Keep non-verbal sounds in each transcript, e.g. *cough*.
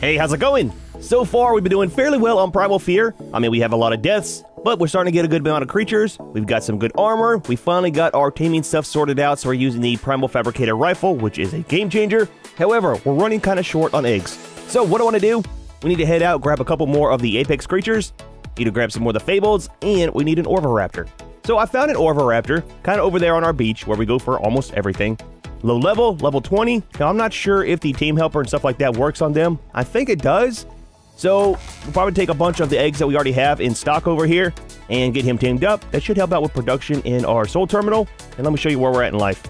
Hey, how's it going? So far, we've been doing fairly well on Primal Fear. I mean, we have a lot of deaths, but we're starting to get a good amount of creatures. We've got some good armor. We finally got our taming stuff sorted out, so we're using the Primal Fabricator Rifle, which is a game changer. However, we're running kind of short on eggs. So what do I want to do? We need to head out, grab a couple more of the Apex creatures, need to grab some more of the Fables, and we need an Oviraptor. So I found an Oviraptor, kind of over there on our beach, where we go for almost everything. Low level, level 20. Now, I'm not sure if the tame Helper and stuff like that works on them. I think it does. So, we'll probably take a bunch of the eggs that we already have in stock over here and get him tamed up. That should help out with production in our soul terminal. And let me show you where we're at in life.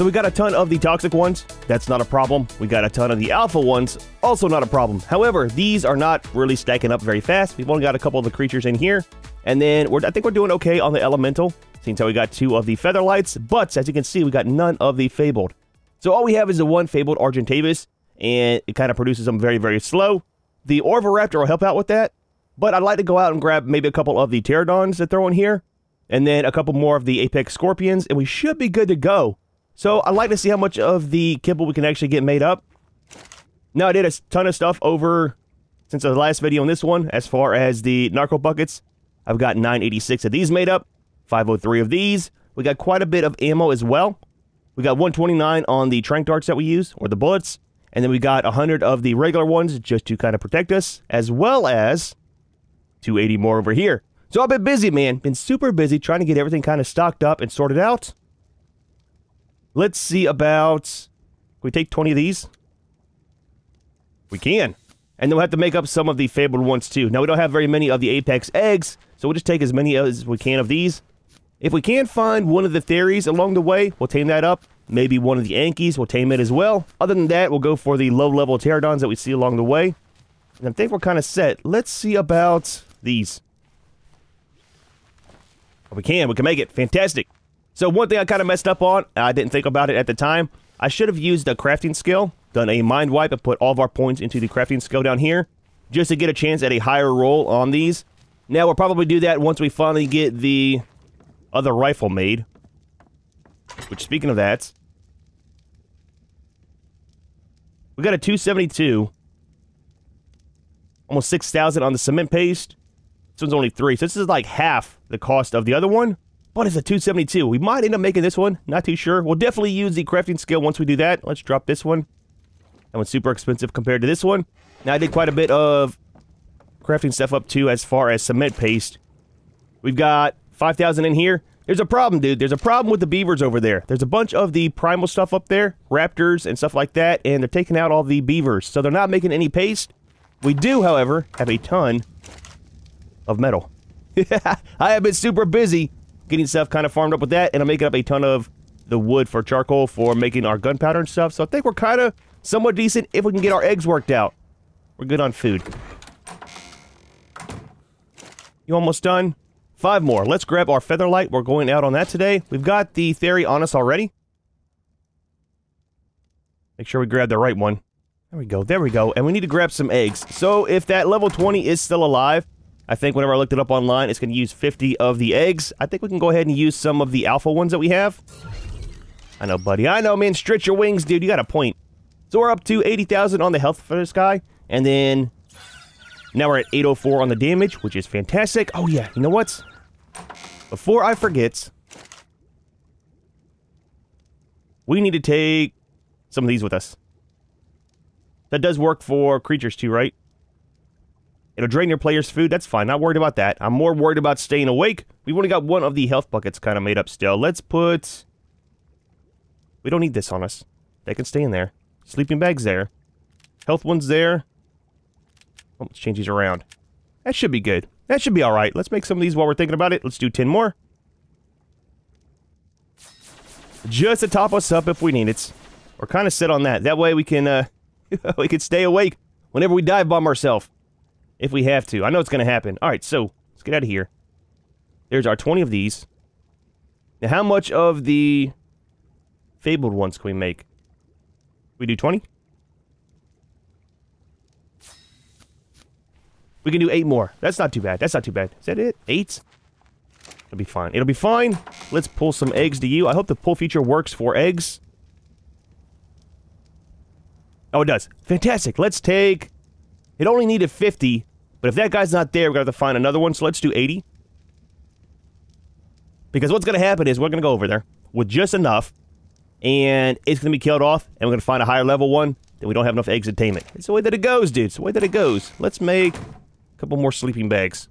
So we got a ton of the toxic ones. That's not a problem. We got a ton of the alpha ones. Also not a problem. However, these are not really stacking up very fast. We've only got a couple of the creatures in here. And then we're, I think we're doing okay on the elemental. Seems how we got two of the Featherlights, but as you can see, we got none of the Fabled. So all we have is the one Fabled Argentavis, and it kind of produces them very, very slow. The Oviraptor will help out with that, but I'd like to go out and grab maybe a couple of the Pterodons to throw in here, and then a couple more of the Apex Scorpions, and we should be good to go. So I'd like to see how much of the kibble we can actually get made up. Now, I did a ton of stuff over since the last video on this one, as far as the Narco Buckets. I've got 986 of these made up. 503 of these. We got quite a bit of ammo as well. We got 129 on the tranq darts that we use, or the bullets. And then we got 100 of the regular ones just to kind of protect us, as well as 280 more over here. So I've been busy, man. Been super busy trying to get everything kind of stocked up and sorted out. Let's see about... Can we take 20 of these? We can. And then we'll have to make up some of the fabled ones too. Now, we don't have very many of the Apex eggs, so we'll just take as many as we can of these. If we can't find one of the theories along the way, we'll tame that up. Maybe one of the Ankies, we'll tame it as well. Other than that, we'll go for the low-level Pterodons that we see along the way. And I think we're kind of set. Let's see about these. Oh, we can. We can make it. Fantastic. So one thing I kind of messed up on, I didn't think about it at the time. I should have used a crafting skill, done a mind wipe, and put all of our points into the crafting skill down here, just to get a chance at a higher roll on these. Now, we'll probably do that once we finally get the other rifle made. Which, speaking of that, we got a 272. Almost 6,000 on the cement paste. This one's only three, so this is like half the cost of the other one. But it's a 272. We might end up making this one. Not too sure. We'll definitely use the crafting skill once we do that. Let's drop this one. That one's super expensive compared to this one. Now, I did quite a bit of crafting stuff up too as far as cement paste. We've got 5,000 in here. There's a problem, dude. There's a problem with the beavers over there. There's a bunch of the primal stuff up there, raptors and stuff like that, and they're taking out all the beavers, so they're not making any paste. We do, however, have a ton of metal. *laughs* I have been super busy getting stuff kind of farmed up with that, and I'm making up a ton of the wood for charcoal for making our gunpowder and stuff, so I think we're kind of somewhat decent if we can get our eggs worked out. We're good on food. You almost done? Five more. Let's grab our Featherlight. We're going out on that today. We've got the Theory on us already. Make sure we grab the right one. There we go. There we go. And we need to grab some eggs. So if that level 20 is still alive, I think whenever I looked it up online, it's going to use 50 of the eggs. I think we can go ahead and use some of the alpha ones that we have. I know, buddy. I know, man. Stretch your wings, dude. You got a point. So we're up to 80,000 on the health for this guy. And then now we're at 804 on the damage, which is fantastic. Oh, yeah. You know what? Before I forget, we need to take some of these with us. That does work for creatures too, right? It'll drain your player's food. That's fine. Not worried about that. I'm more worried about staying awake. We've only got one of the health buckets kind of made up still. Let's put... We don't need this on us. They can stay in there. Sleeping bag's there. Health one's there. Oh, let's change these around. That should be good. That should be alright. Let's make some of these while we're thinking about it. Let's do 10 more. Just to top us up if we need it. Or kind of sit on that. That way we can, uh, *laughs* we can stay awake whenever we dive bomb ourselves. If we have to. I know it's going to happen. Alright, so, let's get out of here. There's our 20 of these. Now, how much of the fabled ones can we make? We do 20? We can do eight more. That's not too bad. That's not too bad. Is that it? Eight? It'll be fine. It'll be fine. Let's pull some eggs to you. I hope the pull feature works for eggs. Oh, it does. Fantastic. Let's take... It only needed 50, but if that guy's not there, we're going to have to find another one, so let's do 80. Because what's going to happen is we're going to go over there with just enough, and it's going to be killed off, and we're going to find a higher level one, then we don't have enough eggs to tame it. It's the way that it goes, dude. It's the way that it goes. Let's make a couple more sleeping bags.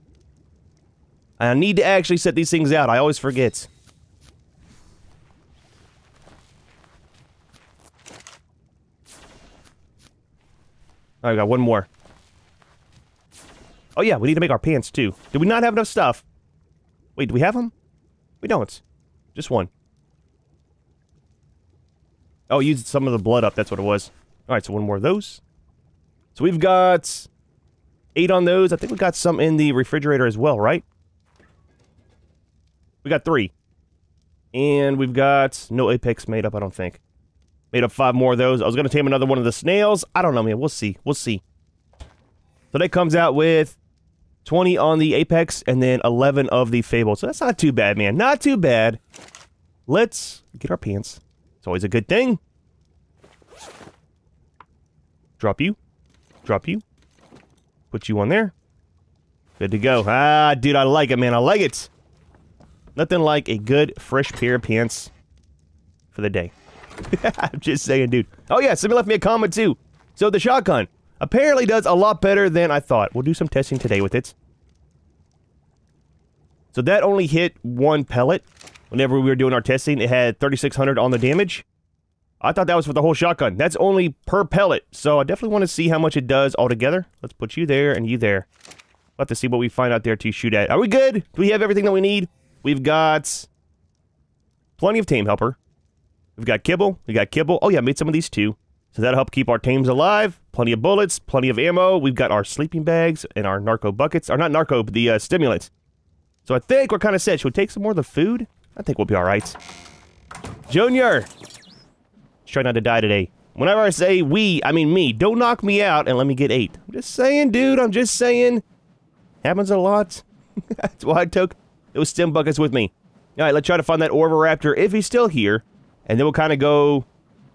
I need to actually set these things out. I always forget. We got one more. Oh yeah, we need to make our pants too. Do we not have enough stuff? Wait, do we have them? We don't. Just one. Oh, used some of the blood up. That's what it was. Alright, so one more of those. So we've got eight on those. I think we got some in the refrigerator as well, right? We got three. And we've got no apex made up, I don't think. Made up five more of those. I was going to tame another one of the snails. I don't know, man. We'll see. We'll see. So that comes out with 20 on the apex and then 11 of the fable. So that's not too bad, man. Not too bad. Let's get our pants. It's always a good thing. Drop you. Drop you. Put you on there. Good to go. Ah, dude, I like it, man. I like it. Nothing like a good, fresh pair of pants for the day. *laughs* I'm just saying, dude. Oh, yeah, somebody left me a comment, too. So the shotgun apparently does a lot better than I thought. We'll do some testing today with it. So that only hit one pellet whenever we were doing our testing. It had 3,600 on the damage. I thought that was for the whole shotgun. That's only per pellet. So I definitely want to see how much it does altogether. Let's put you there and you there. We'll have to see what we find out there to shoot at. Are we good? Do we have everything that we need? We've got plenty of tame helper. We've got kibble. We got kibble. Oh yeah, I made some of these too. So that'll help keep our tames alive. Plenty of bullets, plenty of ammo. We've got our sleeping bags and our narco buckets. Or not narco, but the uh, stimulants. So I think we're kind of set. Should we take some more of the food? I think we'll be all right. Junior! Let's try not to die today. Whenever I say we, I mean me. Don't knock me out and let me get eight. I'm just saying, dude. I'm just saying. Happens a lot. *laughs* That's why I took those stim buckets with me. All right, let's try to find that Oviraptor if he's still here. And then we'll kind of go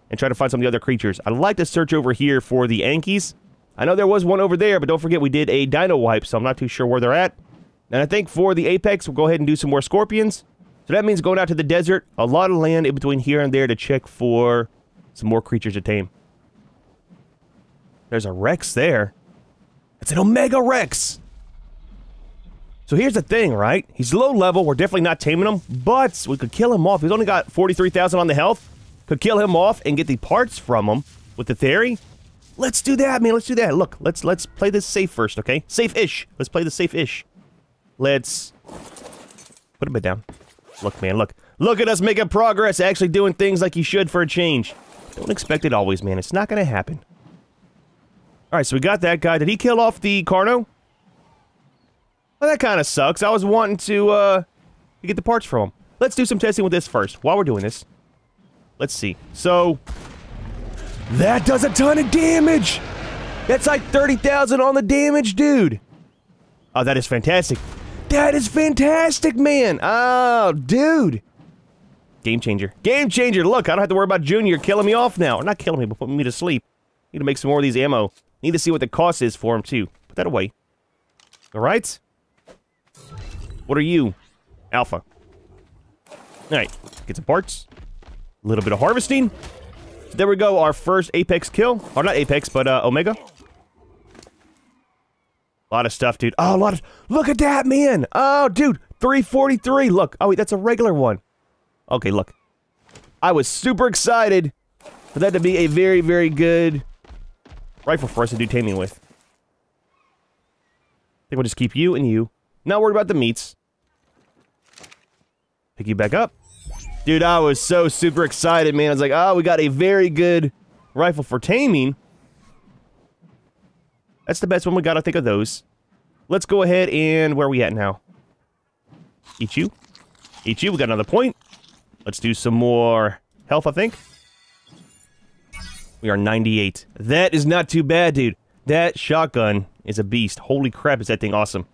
and try to find some of the other creatures. I'd like to search over here for the Ankies. I know there was one over there, but don't forget we did a dino wipe, so I'm not too sure where they're at. And I think for the Apex, we'll go ahead and do some more Scorpions. So that means going out to the desert, a lot of land in between here and there to check for some more creatures to tame. There's a Rex there. It's an Omega Rex! So here's the thing, right? He's low level. We're definitely not taming him, but we could kill him off. He's only got 43,000 on the health. Could kill him off and get the parts from him with the theory. Let's do that, man. Let's do that. Look, let's let's play this safe first, okay? Safe-ish. Let's play the safe-ish. Let's put a bit down. Look, man, look. Look at us making progress, actually doing things like you should for a change. Don't expect it always, man. It's not to happen. All right, so we got that guy. Did he kill off the Carno? Well, that kind of sucks. I was wanting to, uh, to get the parts from him. Let's do some testing with this first, while we're doing this. Let's see. So, that does a ton of damage! That's like 30,000 on the damage, dude! Oh, that is fantastic. That is fantastic, man! Oh, dude! Game changer. Game changer! Look, I don't have to worry about Junior killing me off now. Or not killing me, but putting me to sleep. Need to make some more of these ammo. Need to see what the cost is for him, too. Put that away. Alright? What are you? Alpha. Alright, get some parts. A little bit of harvesting. So there we go, our first Apex kill. Or not Apex, but uh, Omega. A lot of stuff, dude. Oh, a lot of... Look at that, man! Oh, dude! 343! Look! Oh, wait, that's a regular one. Okay, look. I was super excited for that to be a very, very good rifle for us to do taming with. I think we'll just keep you and you. Not worried about the meats. Pick you back up. Dude, I was so super excited, man. I was like, oh, we got a very good rifle for taming. That's the best one we got, I think, of those. Let's go ahead and... Where are we at now? Eat you. Eat you. We got another point. Let's do some more health, I think. We are 98. That is not too bad, dude. That shotgun is a beast. Holy crap, is that thing awesome.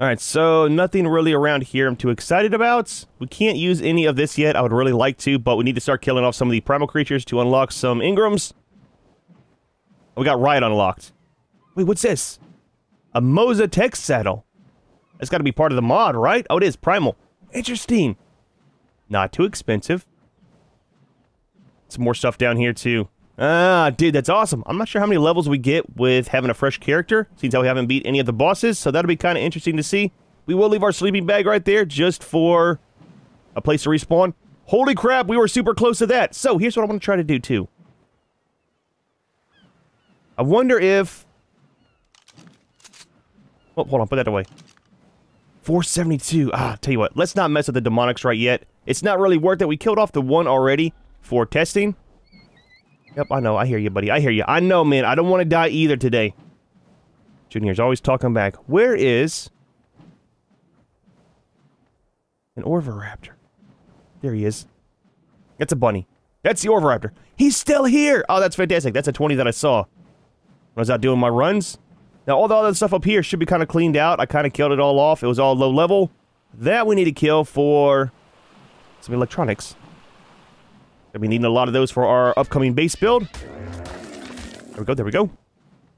Alright, so nothing really around here I'm too excited about. We can't use any of this yet. I would really like to, but we need to start killing off some of the primal creatures to unlock some engrams. We got Riot unlocked. Wait, what's this? A Moza Tech saddle. That's got to be part of the mod, right? Oh, it is. Primal. Interesting. Not too expensive. Some more stuff down here, too. Ah, dude, that's awesome. I'm not sure how many levels we get with having a fresh character, since we haven't beat any of the bosses, so that'll be kind of interesting to see. We will leave our sleeping bag right there just for a place to respawn. Holy crap, we were super close to that. So, here's what I want to try to do, too. I wonder if... Oh, hold on, put that away. 472. Ah, tell you what, let's not mess with the demonics right yet. It's not really worth it. We killed off the one already for testing. Yep, I know. I hear you, buddy. I hear you. I know, man. I don't want to die either today. Junior's always talking back. Where is... An Oviraptor? There he is. That's a bunny. That's the Oviraptor. He's still here! Oh, that's fantastic. That's a 20 that I saw. I was out doing my runs. Now, all the other stuff up here should be kind of cleaned out. I kind of killed it all off. It was all low level. That we need to kill for some electronics. Gonna be needing a lot of those for our upcoming base build. There we go, there we go.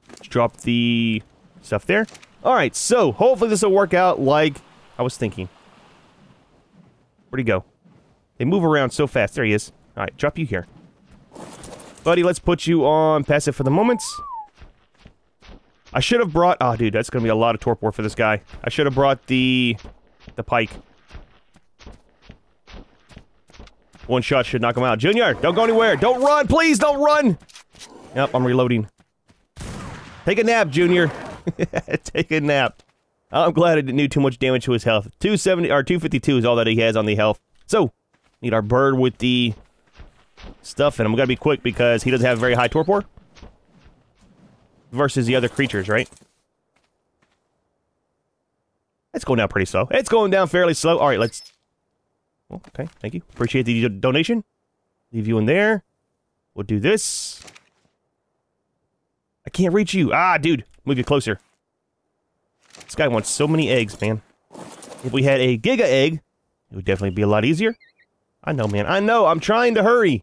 Let's drop the stuff there. Alright, so hopefully this will work out like I was thinking. Where'd he go? They move around so fast. There he is. Alright, drop you here. Buddy, let's put you on passive for the moment. I should have brought... Oh, dude, that's going to be a lot of torpor for this guy. I should have brought the... the pike. One shot should knock him out. Junior, don't go anywhere. Don't run, please, don't run. Yep, I'm reloading. Take a nap, Junior. *laughs* Take a nap. I'm glad I didn't do too much damage to his health. 270 or 252 is all that he has on the health. So, need our bird with the stuff, and I'm gonna be quick because he doesn't have very high torpor versus the other creatures, right? It's going down pretty slow. It's going down fairly slow. All right, let's well, okay, thank you. Appreciate the donation. Leave you in there. We'll do this. I can't reach you. Ah, dude. Move you closer. This guy wants so many eggs, man. If we had a Giga Egg, it would definitely be a lot easier. I know, man. I know. I'm trying to hurry.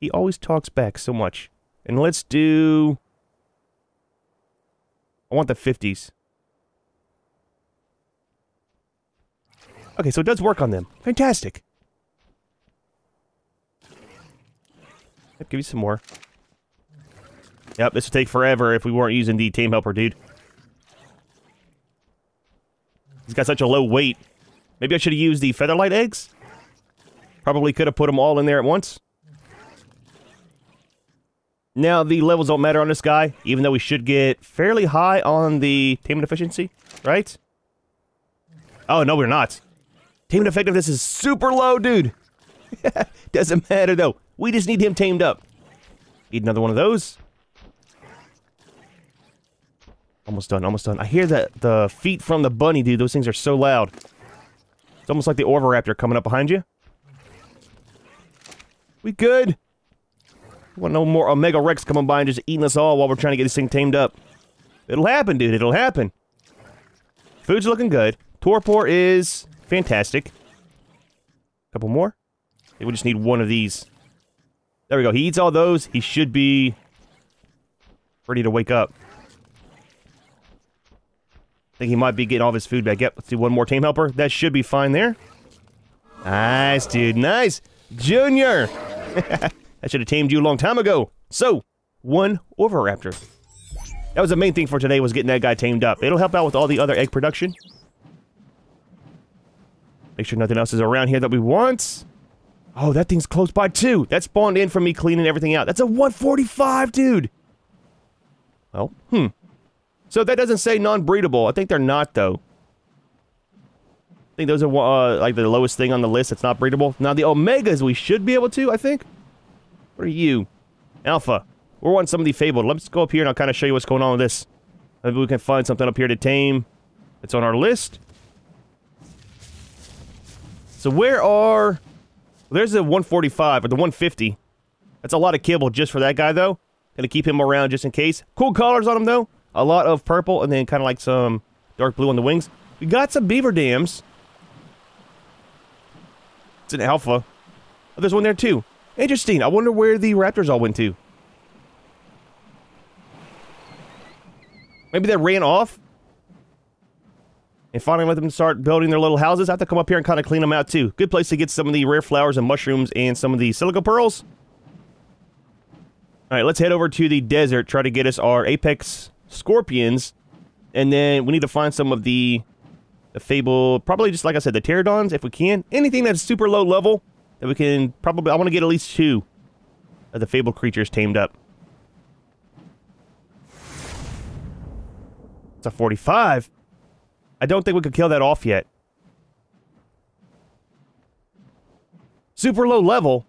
He always talks back so much. And let's do... I want the 50s. Okay, so it does work on them. Fantastic. Yep, give you some more. Yep, this would take forever if we weren't using the tame helper, dude. He's got such a low weight. Maybe I should have used the featherlight eggs? Probably could have put them all in there at once. Now, the levels don't matter on this guy, even though we should get fairly high on the taming efficiency, right? Oh, no, we're not. Taming effectiveness is super low, dude. *laughs* Doesn't matter, though. We just need him tamed up. Need another one of those. Almost done, almost done. I hear that the feet from the bunny, dude. Those things are so loud. It's almost like the Oviraptor coming up behind you. We good? Want no more Omega Rex coming by and just eating us all while we're trying to get this thing tamed up. It'll happen, dude. It'll happen. Food's looking good. Torpor is Fantastic. Couple more. we just need one of these. There we go. He eats all those. He should be ready to wake up. I think he might be getting all of his food back. Yep, let's do one more tame helper. That should be fine there. Nice, dude. Nice. Junior! *laughs* I should have tamed you a long time ago. So, one Oviraptor. That was the main thing for today was getting that guy tamed up. It'll help out with all the other egg production. Make sure nothing else is around here that we want. Oh, that thing's close by too. That spawned in from me cleaning everything out. That's a 145, dude. Well, hmm. So that doesn't say non-breedable. I think they're not, though. I think those are uh, like the lowest thing on the list that's not breedable. Now, the Omegas we should be able to, I think. What are you? Alpha. We're wanting some of the Fabled. Let's go up here and I'll kind of show you what's going on with this. Maybe we can find something up here to tame. It's on our list. So where are... There's the 145, or the 150. That's a lot of kibble just for that guy, though. Gonna keep him around just in case. Cool colors on him, though. A lot of purple, and then kind of like some dark blue on the wings. We got some beaver dams. It's an alpha. Oh, there's one there, too. Interesting. I wonder where the raptors all went to. Maybe they ran off? And finally let them start building their little houses. I have to come up here and kind of clean them out too. Good place to get some of the rare flowers and mushrooms and some of the silica pearls. Alright, let's head over to the desert, try to get us our apex scorpions. And then we need to find some of the the fable, probably just like I said, the pterodons if we can. Anything that's super low level that we can probably, I want to get at least two of the fable creatures tamed up. It's a 45. I don't think we could kill that off yet. Super low level.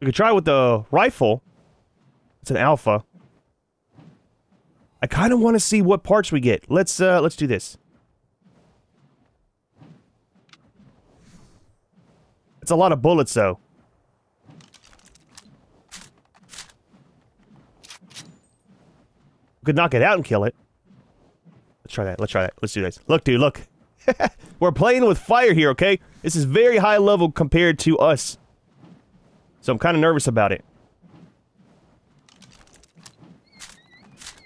We could try with the rifle. It's an alpha. I kind of want to see what parts we get. Let's uh let's do this. It's a lot of bullets though. We could knock it out and kill it. Let's try that. Let's try that. Let's do this. Look, dude, look. *laughs* We're playing with fire here, okay? This is very high level compared to us. So I'm kind of nervous about it.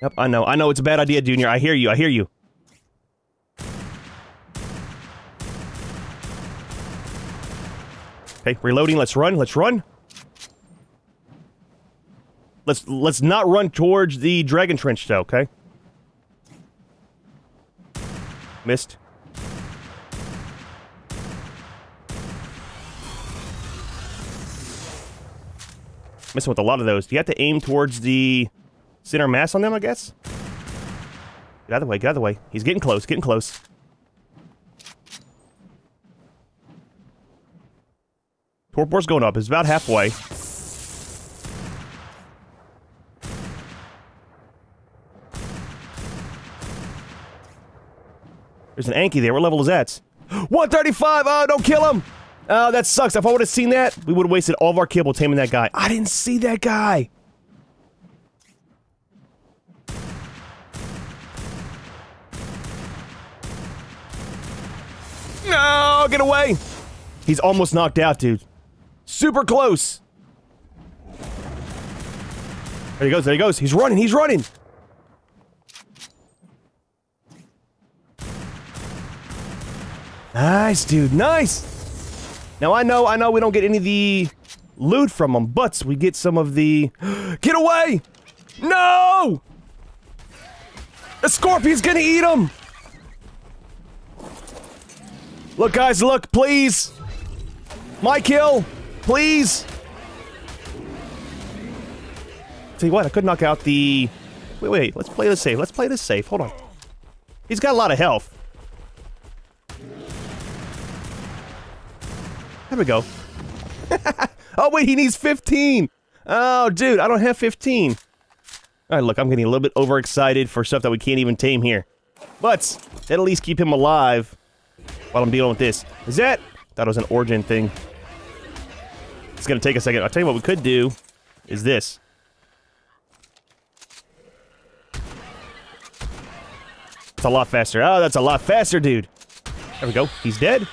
Yep, I know. I know it's a bad idea, Junior. I hear you. I hear you. Okay, reloading. Let's run. Let's run. Let's let's not run towards the dragon trench though, okay? Missed. Missing with a lot of those. Do you have to aim towards the center mass on them, I guess? Get out of the way, get out of the way. He's getting close, getting close. Torpor's going up. It's about halfway. There's an Anki there. What level is that? *gasps* 135! Oh, don't kill him! Oh, that sucks. If I would have seen that, we would have wasted all of our kibble taming that guy. I didn't see that guy! No, get away! He's almost knocked out, dude. Super close! There he goes, there he goes. He's running, he's running! Nice, dude, nice! Now, I know, I know we don't get any of the loot from them, but we get some of the... *gasps* Get away! No! The scorpion's gonna eat him! Look, guys, look, please! My kill! Please! See what, I could knock out the... Wait, wait, let's play this safe. Let's play this safe. Hold on. He's got a lot of health. There we go. *laughs* oh, wait, he needs 15! Oh, dude, I don't have 15. Alright, look, I'm getting a little bit overexcited for stuff that we can't even tame here. But, at least keep him alive while I'm dealing with this. Is that... That was an origin thing. It's gonna take a second. I'll tell you what we could do is this. It's a lot faster. Oh, that's a lot faster, dude. There we go. He's dead.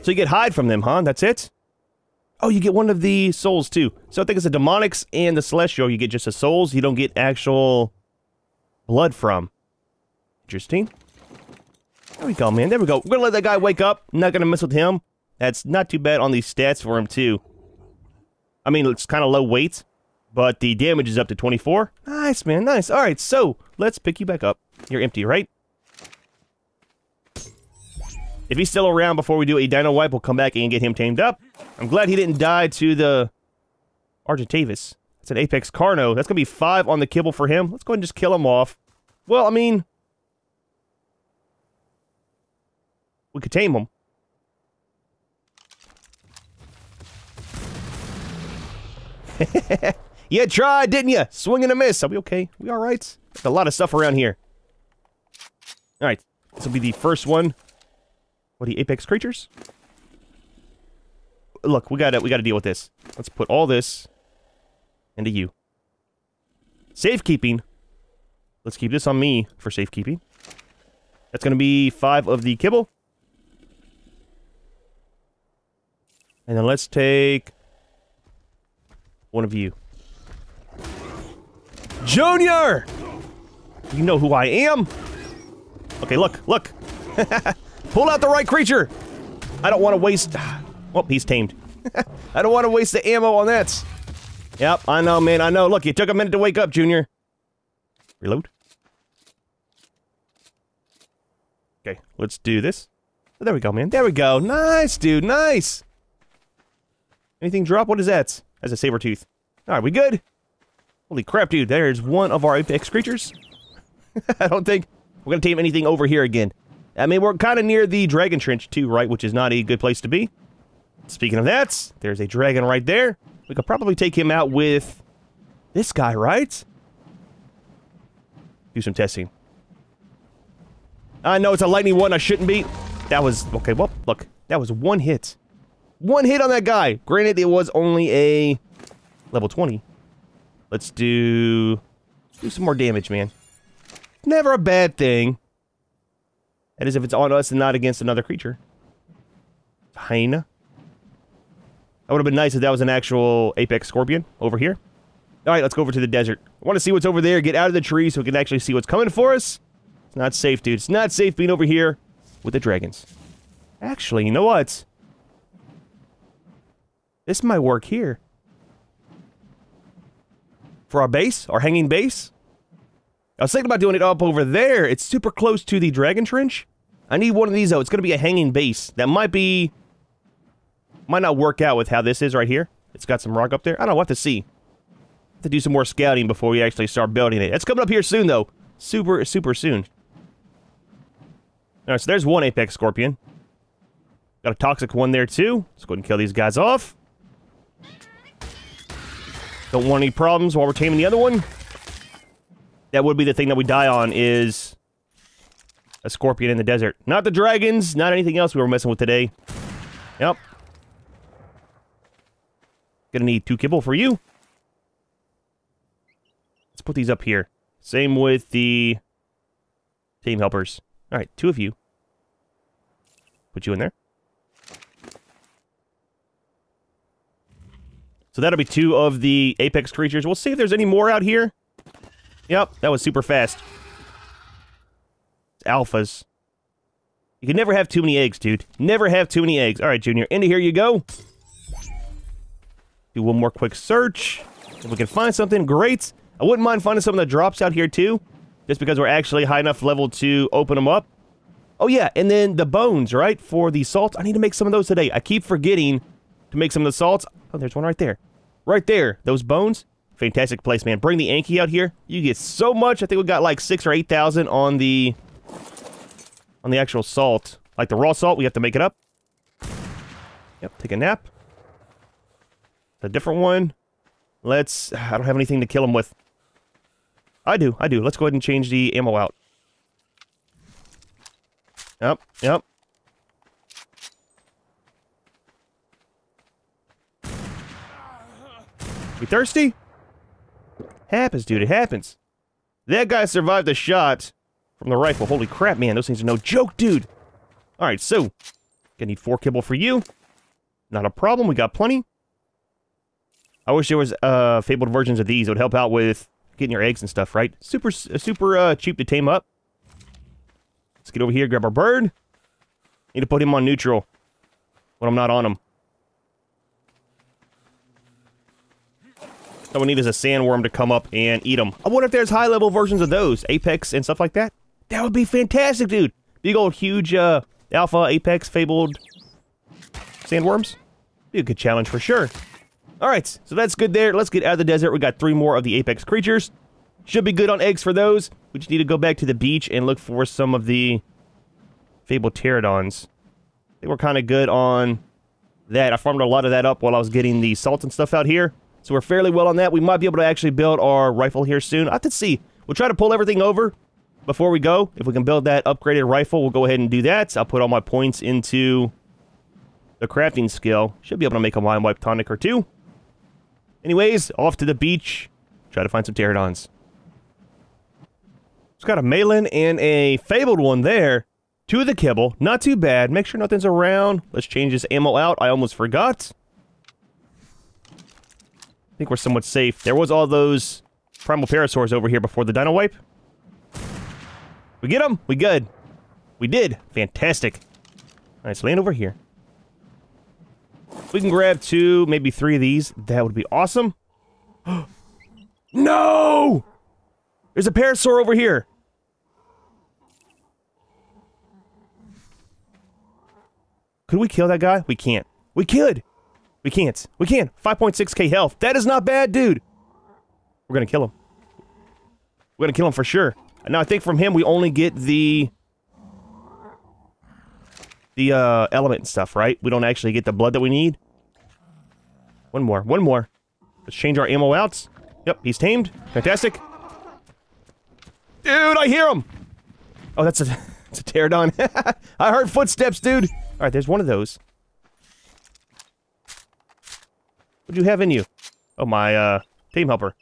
So you get hide from them, huh? That's it? Oh, you get one of the souls, too. So I think it's the demonics and the celestial. You get just the souls. You don't get actual blood from. Interesting. There we go, man. There we go. We're gonna let that guy wake up. Not gonna mess with him. That's not too bad on these stats for him, too. I mean, it's kind of low weight, but the damage is up to 24. Nice, man. Nice. All right, so let's pick you back up. You're empty, right? If he's still around before we do a dino wipe, we'll come back and get him tamed up. I'm glad he didn't die to the Argentavis. It's an Apex Carno. That's going to be five on the kibble for him. Let's go and just kill him off. Well, I mean... We could tame them. *laughs* you tried, didn't you? Swing and a miss. Are we okay? We all right? There's a lot of stuff around here. All right. This will be the first one what are the apex creatures? Look, we gotta we gotta deal with this. Let's put all this into you. Safekeeping. Let's keep this on me for safekeeping. That's gonna be five of the kibble. And then let's take one of you. Junior! You know who I am? Okay, look, look. *laughs* Pull out the right creature. I don't want to waste... Well, *sighs* oh, he's tamed. *laughs* I don't want to waste the ammo on that. Yep, I know, man, I know. Look, you took a minute to wake up, Junior. Reload. Okay, let's do this. Oh, there we go, man. There we go. Nice, dude. Nice. Anything drop? What is that? That's a saber tooth. All right, we good? Holy crap, dude. There's one of our apex creatures. *laughs* I don't think we're going to tame anything over here again. I mean, we're kind of near the dragon trench too, right? Which is not a good place to be. Speaking of that, there's a dragon right there. We could probably take him out with this guy, right? Do some testing. I know it's a lightning one I shouldn't be. That was... Okay, well, look. That was one hit. One hit on that guy. Granted, it was only a level 20. Let's do... Do some more damage, man. Never a bad thing. That is if it's on us and not against another creature. Hyena. That would have been nice if that was an actual Apex Scorpion over here. Alright, let's go over to the desert. I want to see what's over there, get out of the tree so we can actually see what's coming for us. It's not safe, dude. It's not safe being over here with the dragons. Actually, you know what? This might work here. For our base, our hanging base. I was thinking about doing it up over there. It's super close to the dragon trench. I need one of these, though. It's going to be a hanging base. That might be... Might not work out with how this is right here. It's got some rock up there. I don't know. We'll have to see. Have to do some more scouting before we actually start building it. It's coming up here soon, though. Super, super soon. Alright, so there's one Apex Scorpion. Got a Toxic one there, too. Let's go ahead and kill these guys off. Don't want any problems while we're taming the other one. That would be the thing that we die on, is a Scorpion in the desert. Not the dragons, not anything else we were messing with today. Yep. Gonna need two kibble for you. Let's put these up here. Same with the tame helpers. All right, two of you. Put you in there. So that'll be two of the apex creatures. We'll see if there's any more out here. Yep, that was super fast. Alphas. You can never have too many eggs, dude. Never have too many eggs. All right, Junior, into here you go. Do one more quick search. If we can find something, great. I wouldn't mind finding some of the drops out here, too. Just because we're actually high enough level to open them up. Oh, yeah, and then the bones, right, for the salts. I need to make some of those today. I keep forgetting to make some of the salts. Oh, there's one right there. Right there. Those bones. Fantastic place, man. Bring the Anki out here. You get so much. I think we got like six or 8,000 on the... On the actual salt. Like the raw salt, we have to make it up. Yep, take a nap a different one. Let's... I don't have anything to kill him with. I do, I do. Let's go ahead and change the ammo out. Yep, yep. You thirsty? Happens, dude. It happens. That guy survived the shot from the rifle. Holy crap, man. Those things are no joke, dude. Alright, so. Gonna need four kibble for you. Not a problem. We got plenty. I wish there was uh, fabled versions of these. It would help out with getting your eggs and stuff, right? Super, super uh, cheap to tame up. Let's get over here, grab our bird. Need to put him on neutral when I'm not on him. All we need is a sandworm to come up and eat them. I wonder if there's high-level versions of those, Apex and stuff like that. That would be fantastic, dude. Big old huge uh, Alpha, Apex, Fabled sandworms. Be a good challenge for sure. Alright, so that's good there. Let's get out of the desert. We got three more of the apex creatures. Should be good on eggs for those. We just need to go back to the beach and look for some of the fabled pterodons. They were kind of good on that. I farmed a lot of that up while I was getting the salt and stuff out here. So we're fairly well on that. We might be able to actually build our rifle here soon. I have to see. We'll try to pull everything over before we go. If we can build that upgraded rifle, we'll go ahead and do that. I'll put all my points into the crafting skill. Should be able to make a mind wipe tonic or two. Anyways, off to the beach. Try to find some pterodons. It's got a Malin and a Fabled one there. Two of the kibble. Not too bad. Make sure nothing's around. Let's change this ammo out. I almost forgot. I think we're somewhat safe. There was all those primal parasaurs over here before the dino wipe. We get them? We good. We did. Fantastic. All right, so land over here. We can grab two, maybe three of these. That would be awesome. *gasps* no! There's a parasaur over here. Could we kill that guy? We can't. We could. We can't. We can't. 5.6k health. That is not bad, dude. We're gonna kill him. We're gonna kill him for sure. Now I think from him we only get the the uh, element and stuff, right? We don't actually get the blood that we need. One more. One more. Let's change our ammo outs. Yep, he's tamed. Fantastic. Dude, I hear him. Oh, that's a, *laughs* it's a pterodon. *laughs* I heard footsteps, dude. All right, there's one of those. What do you have in you? Oh, my uh, tame helper.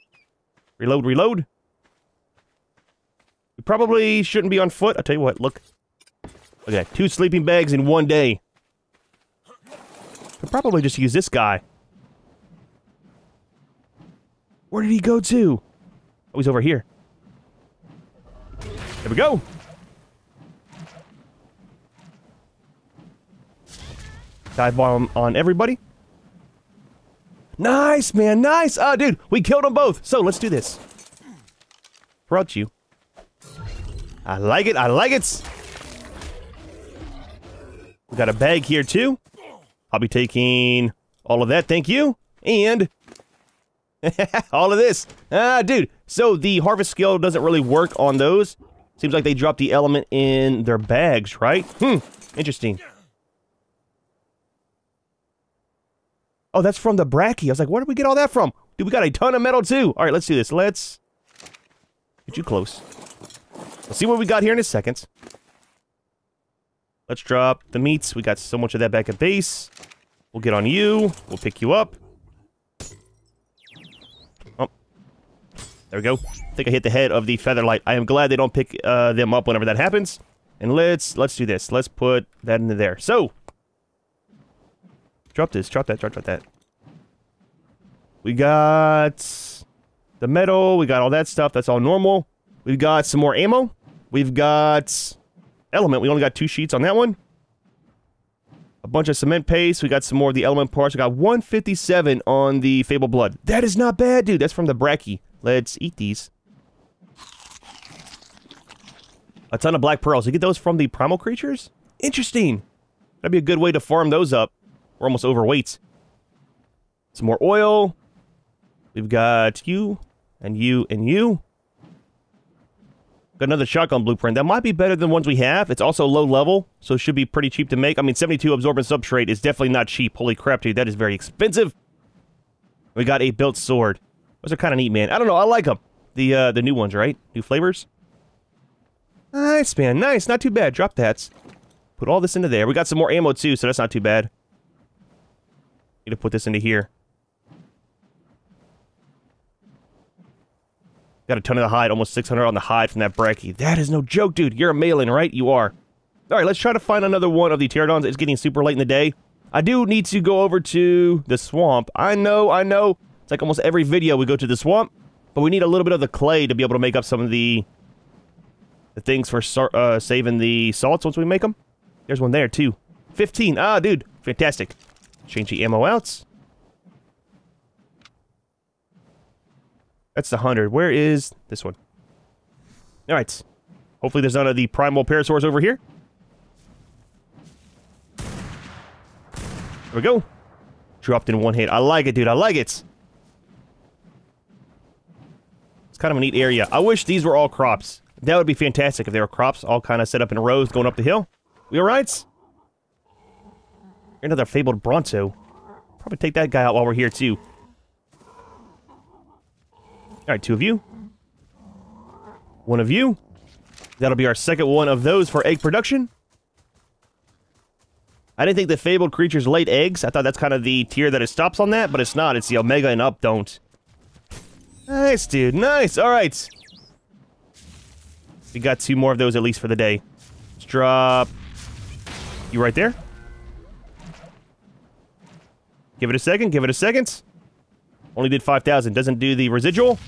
Reload, reload. We probably shouldn't be on foot. I'll tell you what, look. Look at that. Two sleeping bags in one day. Could probably just use this guy. Where did he go to? Oh, he's over here. There we go. Dive bomb on everybody. Nice, man. Nice. Ah, dude, we killed them both. So let's do this. Brought you. I like it. I like it. We got a bag here too. I'll be taking all of that. Thank you. And *laughs* all of this. Ah, dude. So the harvest skill doesn't really work on those. Seems like they dropped the element in their bags, right? Hmm. Interesting. Oh, that's from the Brachy. I was like, where did we get all that from? Dude, we got a ton of metal too. All right, let's do this. Let's get you close. Let's see what we got here in a second. Let's drop the meats. We got so much of that back at base. We'll get on you. We'll pick you up. Oh. There we go. I think I hit the head of the featherlight. I am glad they don't pick uh, them up whenever that happens. And let's let's do this. Let's put that into there. So, drop this. Drop that. Drop, drop that. We got the metal. We got all that stuff. That's all normal. We've got some more ammo. We've got element. We only got two sheets on that one. A bunch of cement paste. We got some more of the element parts. We got 157 on the Fable Blood. That is not bad, dude. That's from the Brachy. Let's eat these. A ton of black pearls. You get those from the primal creatures? Interesting. That'd be a good way to farm those up. We're almost overweight. Some more oil. We've got you, and you, and you. Got another shotgun blueprint. That might be better than ones we have. It's also low level, so it should be pretty cheap to make. I mean, 72 absorbent substrate is definitely not cheap. Holy crap, dude. That is very expensive. We got a built sword. Those are kind of neat, man. I don't know. I like them. The, uh, the new ones, right? New flavors. Nice, man. Nice. Not too bad. Drop that. Put all this into there. We got some more ammo, too, so that's not too bad. Need to put this into here. Got a ton of the hide, almost 600 on the hide from that Brachy. That is no joke, dude. You're a Malin, right? You are. All right, let's try to find another one of the pterodons. It's getting super late in the day. I do need to go over to the swamp. I know, I know. It's like almost every video we go to the swamp, but we need a little bit of the clay to be able to make up some of the the things for uh, saving the salts once we make them. There's one there, too. 15. Ah, dude. Fantastic. Change the ammo outs. That's the 100. Where is this one? All right. Hopefully there's none of the primal parasaurs over here. There we go. Dropped in one hit. I like it, dude. I like it. It's kind of a neat area. I wish these were all crops. That would be fantastic if they were crops all kind of set up in rows going up the hill. We alright? Another fabled Bronto. Probably take that guy out while we're here, too. Alright, two of you. One of you. That'll be our second one of those for egg production. I didn't think the fabled creatures laid eggs. I thought that's kind of the tier that it stops on that, but it's not. It's the Omega and up don't. Nice, dude. Nice. All right. We got two more of those at least for the day. Let's drop you right there. Give it a second. Give it a second. Only did 5,000. Doesn't do the residual.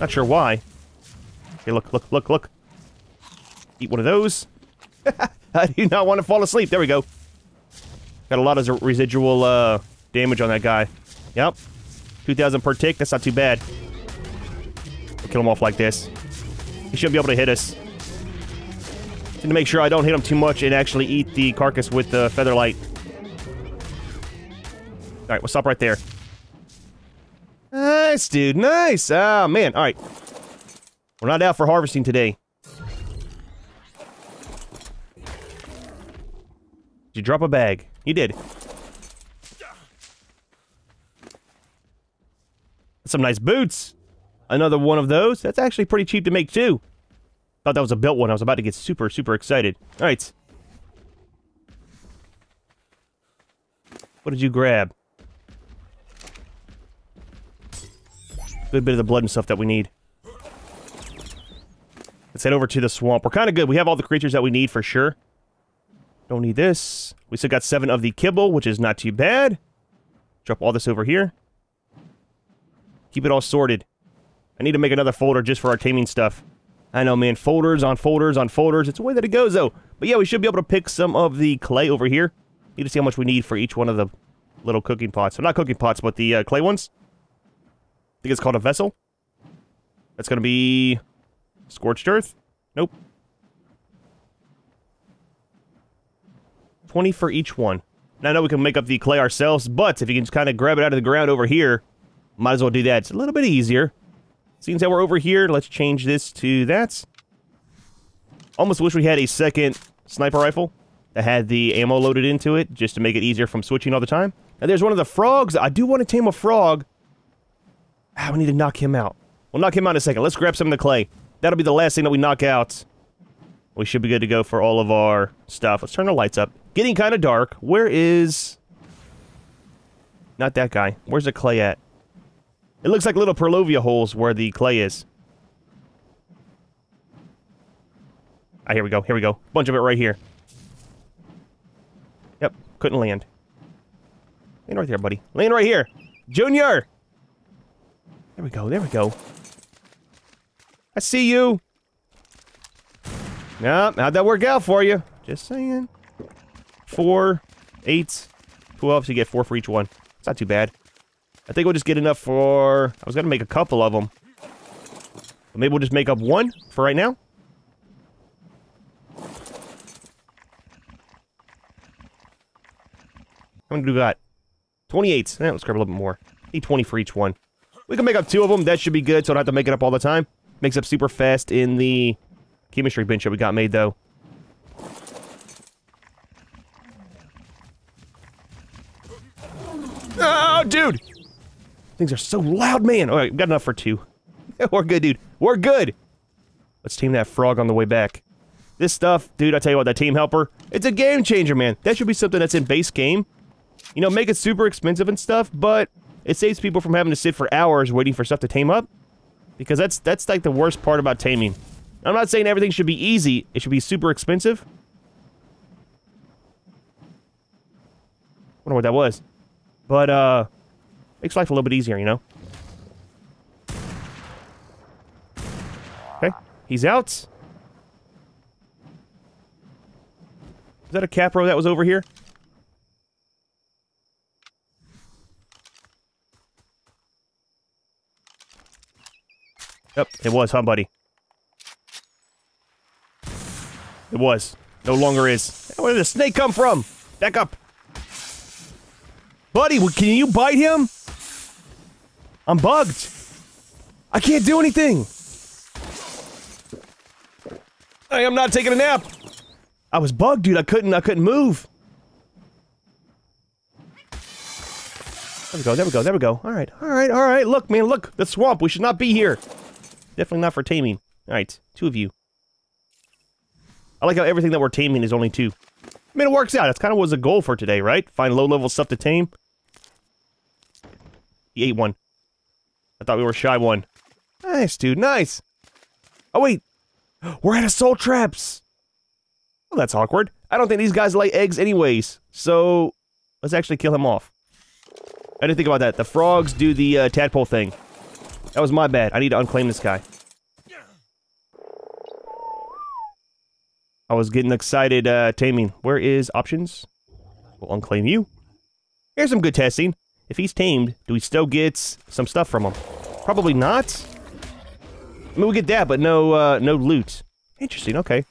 Not sure why. Okay, look, look, look, look. Eat one of those. *laughs* I do not want to fall asleep. There we go. Got a lot of residual uh, damage on that guy. Yep. 2,000 per tick. That's not too bad. We'll kill him off like this. He shouldn't be able to hit us. Need to make sure I don't hit him too much and actually eat the carcass with the featherlight. Alright, we'll stop right there. Nice, dude. Nice. Ah, oh, man. Alright. We're not out for harvesting today. Did you drop a bag? You did. Some nice boots. Another one of those. That's actually pretty cheap to make, too. Thought that was a built one. I was about to get super, super excited. All right. What did you grab? Bit of the blood and stuff that we need. Let's head over to the swamp. We're kind of good. We have all the creatures that we need for sure. Don't need this. We still got seven of the kibble, which is not too bad. Drop all this over here. Keep it all sorted. I need to make another folder just for our taming stuff. I know, man. Folders on folders on folders. It's the way that it goes, though. But yeah, we should be able to pick some of the clay over here. Need to see how much we need for each one of the little cooking pots. So not cooking pots, but the uh, clay ones. Think it's called a vessel. That's going to be Scorched Earth? Nope. 20 for each one. Now I know we can make up the clay ourselves, but if you can just kind of grab it out of the ground over here, might as well do that. It's a little bit easier. Seems that we're over here, let's change this to that. Almost wish we had a second sniper rifle that had the ammo loaded into it, just to make it easier from switching all the time. And there's one of the frogs. I do want to tame a frog. Ah, we need to knock him out. We'll knock him out in a second. Let's grab some of the clay. That'll be the last thing that we knock out. We should be good to go for all of our stuff. Let's turn the lights up. Getting kind of dark. Where is... Not that guy. Where's the clay at? It looks like little Purlovia holes where the clay is. Ah, here we go. Here we go. Bunch of it right here. Yep. Couldn't land. Land right there, buddy. Land right here. Junior! There we go. There we go. I see you. Yeah, how'd that work out for you? Just saying. Four, eight, twelve, so you get four for each one. It's not too bad. I think we'll just get enough for... I was gonna make a couple of them. But maybe we'll just make up one for right now. How many do we got? 28. Eh, let's grab a little bit more. Need 20 for each one. We can make up two of them. That should be good, so I don't have to make it up all the time. Makes up super fast in the chemistry bench that we got made, though. Oh, dude! Things are so loud, man! Alright, we got enough for two. *laughs* We're good, dude. We're good! Let's team that frog on the way back. This stuff, dude, I tell you what, that tame helper, it's a game changer, man. That should be something that's in base game. You know, make it super expensive and stuff, but it saves people from having to sit for hours waiting for stuff to tame up. Because that's that's like the worst part about taming. I'm not saying everything should be easy. It should be super expensive. Wonder what that was. But, uh, makes life a little bit easier, you know? Okay, he's out. Is that a Kapro that was over here? Yep, it was, huh, buddy? It was. No longer is. Where did the snake come from? Back up. Buddy, can you bite him? I'm bugged. I can't do anything. I am not taking a nap. I was bugged, dude. I couldn't. I couldn't move. There we go. There we go. There we go. All right. All right. All right. Look, man. Look. The swamp. We should not be here. Definitely not for taming. Alright, two of you. I like how everything that we're taming is only two. I mean, it works out. That's kind of was a goal for today, right? Find low-level stuff to tame. He ate one. I thought we were shy one. Nice, dude. Nice. Oh, wait. *gasps* We're out of soul traps. Well, that's awkward. I don't think these guys lay eggs anyways. So, let's actually kill him off. I didn't think about that. The frogs do the uh, tadpole thing. That was my bad. I need to unclaim this guy. I was getting excited uh, taming. Where is options? We'll unclaim you. Here's some good testing. If he's tamed, do we still get some stuff from him? Probably not. I mean, we get that, but no, uh, no loot. Interesting, okay.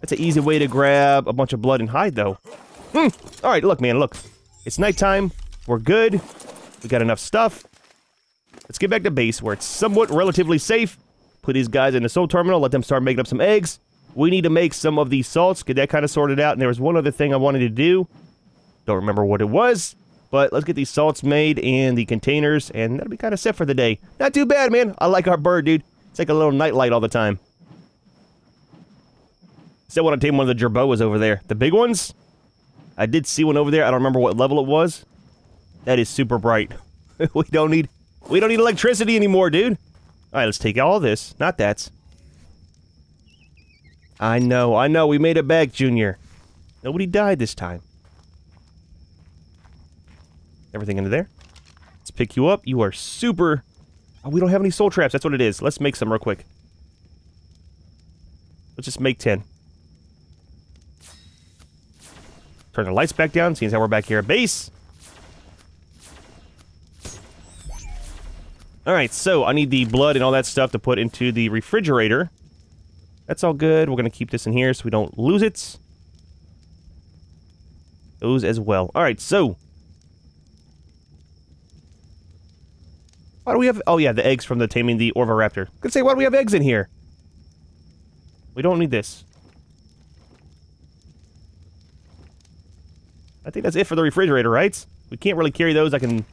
That's an easy way to grab a bunch of blood and hide, though. Hmm. Alright, look, man, look. It's nighttime. We're good. We got enough stuff. Let's get back to base, where it's somewhat relatively safe. Put these guys in the soul terminal, let them start making up some eggs. We need to make some of these salts, get that kind of sorted out. And there was one other thing I wanted to do. Don't remember what it was. But let's get these salts made in the containers, and that'll be kind of set for the day. Not too bad, man. I like our bird, dude. It's like a little nightlight all the time. Still want to tame one of the jerboas over there. The big ones? I did see one over there. I don't remember what level it was. That is super bright. *laughs* we don't need we don't need electricity anymore, dude. Alright, let's take all this. Not that. I know, I know. We made it back, Junior. Nobody died this time. Everything into there. Let's pick you up. You are super... Oh, we don't have any soul traps. That's what it is. Let's make some real quick. Let's just make 10. Turn the lights back down, seeing how we're back here at base. Alright, so I need the blood and all that stuff to put into the refrigerator. That's all good. We're going to keep this in here so we don't lose it. Those as well. Alright, so... Why do we have... Oh, yeah, the eggs from the taming the Oviraptor. Could say, why do we have eggs in here? We don't need this. I think that's it for the refrigerator, right? We can't really carry those. I can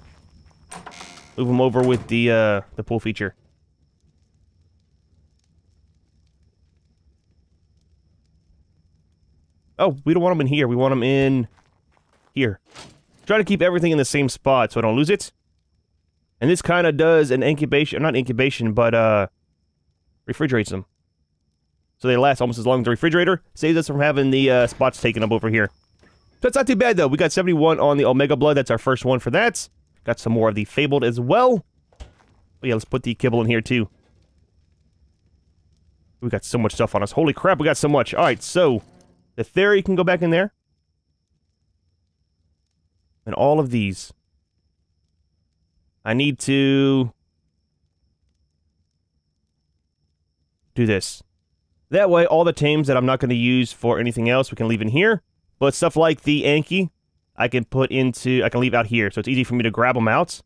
Move them over with the, uh, the pull feature. Oh, we don't want them in here. We want them in here. Try to keep everything in the same spot so I don't lose it. And this kind of does an incubation, not incubation, but uh, refrigerates them. So they last almost as long as the refrigerator. Saves us from having the uh, spots taken up over here. So it's not too bad though. We got 71 on the Omega Blood. That's our first one for that. Got some more of the Fabled as well. But yeah, let's put the Kibble in here too. We got so much stuff on us. Holy crap, we got so much. Alright, so the Theri can go back in there. And all of these. I need to do this. That way, all the tames that I'm not going to use for anything else, we can leave in here. But stuff like the Anki, I can put into, I can leave out here, so it's easy for me to grab them out.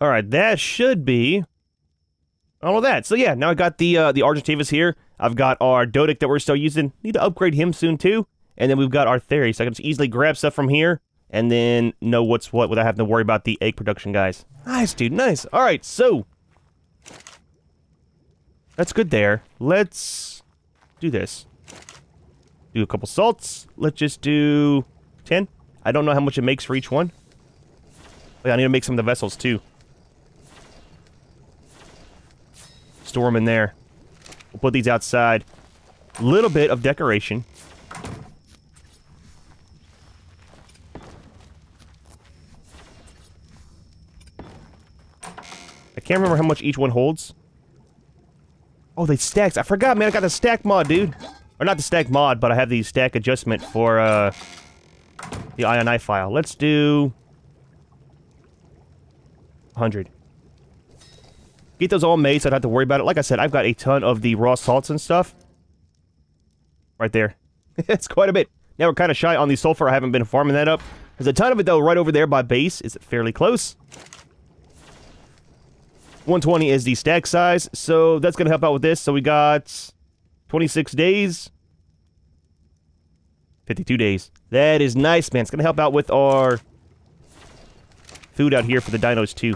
All right, that should be all of that. So yeah, now I got the uh, the Argentavis here. I've got our Doedic that we're still using. Need to upgrade him soon too. And then we've got our Theri, so I can just easily grab stuff from here and then know what's what without having to worry about the egg production guys. Nice, dude, nice. All right, so that's good there. Let's do this. Do a couple salts. Let's just do 10? I don't know how much it makes for each one. Oh, yeah, I need to make some of the vessels, too. Store them in there. We'll put these outside. Little bit of decoration. I can't remember how much each one holds. Oh, they stacks. I forgot, man. I got the stack mod, dude. Or not the stack mod, but I have the stack adjustment for, uh, the INI file. Let's do 100. Get those all made so I don't have to worry about it. Like I said, I've got a ton of the raw salts and stuff. Right there. *laughs* it's quite a bit. Now we're kind of shy on the sulfur. I haven't been farming that up. There's a ton of it, though, right over there by base. Is it fairly close. 120 is the stack size, so that's going to help out with this. So we got 26 days. 52 days. That is nice, man. It's going to help out with our food out here for the dinos, too.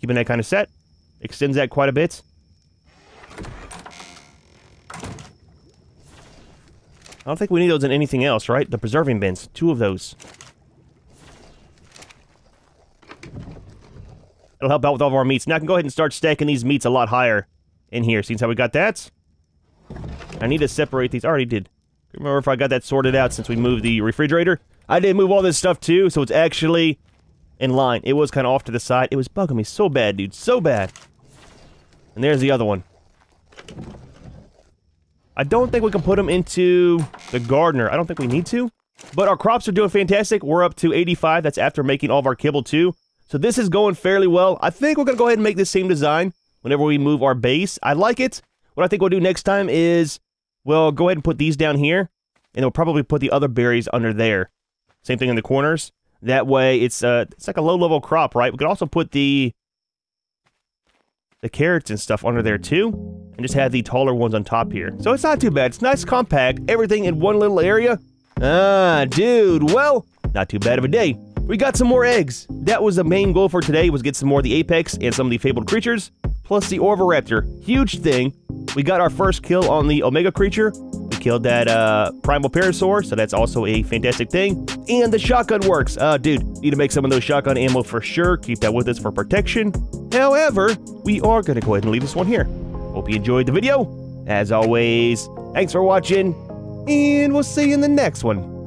Keeping that kind of set. Extends that quite a bit. I don't think we need those in anything else, right? The preserving bins. Two of those. It'll help out with all of our meats. Now I can go ahead and start stacking these meats a lot higher in here. Seems how we got that. I need to separate these. I already did. Remember if I got that sorted out since we moved the refrigerator? I did move all this stuff too, so it's actually in line. It was kind of off to the side. It was bugging me so bad, dude. So bad. And there's the other one. I don't think we can put them into the gardener. I don't think we need to. But our crops are doing fantastic. We're up to 85. That's after making all of our kibble too. So this is going fairly well. I think we're going to go ahead and make the same design whenever we move our base. I like it. What I think we'll do next time is we'll go ahead and put these down here. And we'll probably put the other berries under there. Same thing in the corners. That way it's uh it's like a low level crop, right? We could also put the the carrots and stuff under there too. And just have the taller ones on top here. So it's not too bad. It's nice, compact, everything in one little area. Ah, dude, well, not too bad of a day. We got some more eggs. That was the main goal for today, was get some more of the Apex and some of the Fabled creatures, plus the Oviraptor. Huge thing. We got our first kill on the Omega creature. We killed that uh, Primal Parasaur, so that's also a fantastic thing. And the shotgun works. Uh, dude, need to make some of those shotgun ammo for sure. Keep that with us for protection. However, we are going to go ahead and leave this one here. Hope you enjoyed the video. As always, thanks for watching, and we'll see you in the next one.